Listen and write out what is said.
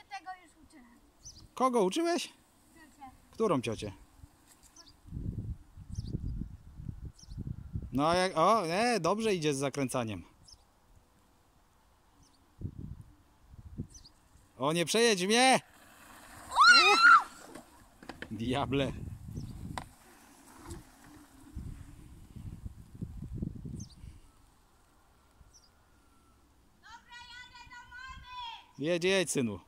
cię tego już uczyłem. Kogo uczyłeś? Ciocię. Którą ciocię? No jak. O, nie, dobrze idzie z zakręcaniem. O, nie przejedź mnie! Diable. Dobra, jadę do mamy! Jedź, jedź, synu.